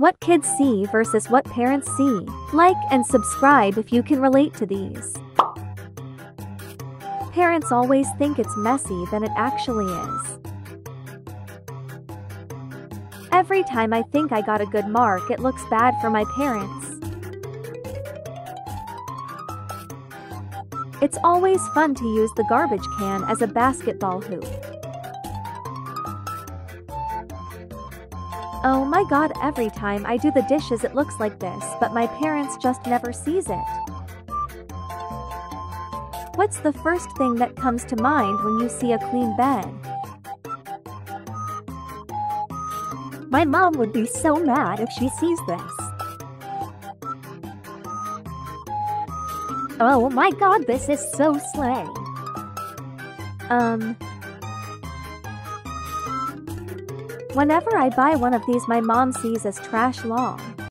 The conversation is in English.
What kids see versus what parents see. Like and subscribe if you can relate to these. Parents always think it's messy than it actually is. Every time I think I got a good mark, it looks bad for my parents. It's always fun to use the garbage can as a basketball hoop. Oh my god, every time I do the dishes it looks like this, but my parents just never sees it. What's the first thing that comes to mind when you see a clean bed? My mom would be so mad if she sees this. Oh my god, this is so slay. Um. Whenever I buy one of these my mom sees as trash long.